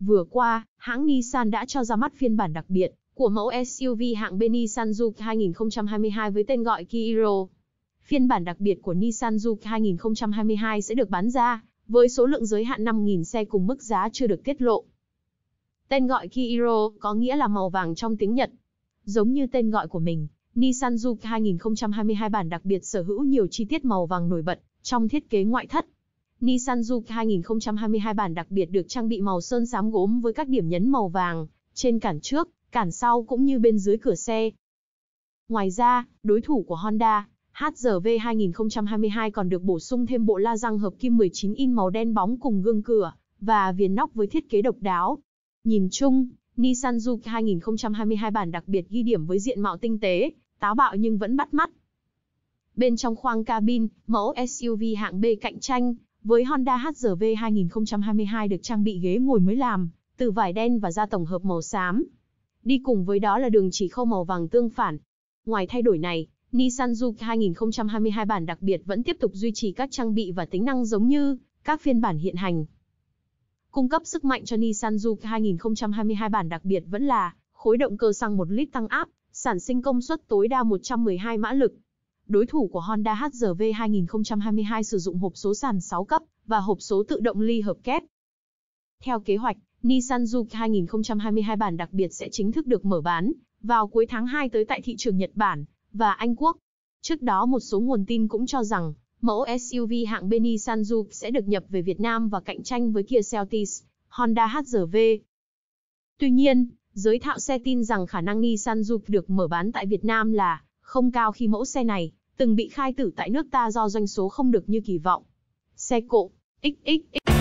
Vừa qua, hãng Nissan đã cho ra mắt phiên bản đặc biệt của mẫu SUV hạng B Nissan Juke 2022 với tên gọi Kia Hero. Phiên bản đặc biệt của Nissan Juke 2022 sẽ được bán ra với số lượng giới hạn 5.000 xe cùng mức giá chưa được tiết lộ. Tên gọi Kia Hero có nghĩa là màu vàng trong tiếng Nhật. Giống như tên gọi của mình, Nissan Juke 2022 bản đặc biệt sở hữu nhiều chi tiết màu vàng nổi bật trong thiết kế ngoại thất. Nissan Juke 2022 bản đặc biệt được trang bị màu sơn xám gốm với các điểm nhấn màu vàng trên cản trước, cản sau cũng như bên dưới cửa xe. Ngoài ra, đối thủ của Honda, HRV 2022 còn được bổ sung thêm bộ la răng hợp kim 19 in màu đen bóng cùng gương cửa và viền nóc với thiết kế độc đáo. Nhìn chung, Nissan Juke 2022 bản đặc biệt ghi điểm với diện mạo tinh tế, táo bạo nhưng vẫn bắt mắt. Bên trong khoang cabin, mẫu SUV hạng B cạnh tranh với Honda HRV 2022 được trang bị ghế ngồi mới làm, từ vải đen và da tổng hợp màu xám. Đi cùng với đó là đường chỉ khâu màu vàng tương phản. Ngoài thay đổi này, Nissan Juke 2022 bản đặc biệt vẫn tiếp tục duy trì các trang bị và tính năng giống như các phiên bản hiện hành. Cung cấp sức mạnh cho Nissan Juke 2022 bản đặc biệt vẫn là khối động cơ xăng 1 lít tăng áp, sản sinh công suất tối đa 112 mã lực. Đối thủ của Honda HRV 2022 sử dụng hộp số sàn 6 cấp và hộp số tự động ly hợp kép. Theo kế hoạch, Nissan Juke 2022 bản đặc biệt sẽ chính thức được mở bán vào cuối tháng 2 tới tại thị trường Nhật Bản và Anh Quốc. Trước đó một số nguồn tin cũng cho rằng, mẫu SUV hạng B Nissan Juke sẽ được nhập về Việt Nam và cạnh tranh với Kia Seltos, Honda HRV. Tuy nhiên, giới thạo xe tin rằng khả năng Nissan Juke được mở bán tại Việt Nam là không cao khi mẫu xe này từng bị khai tử tại nước ta do doanh số không được như kỳ vọng. Xe cộ XXX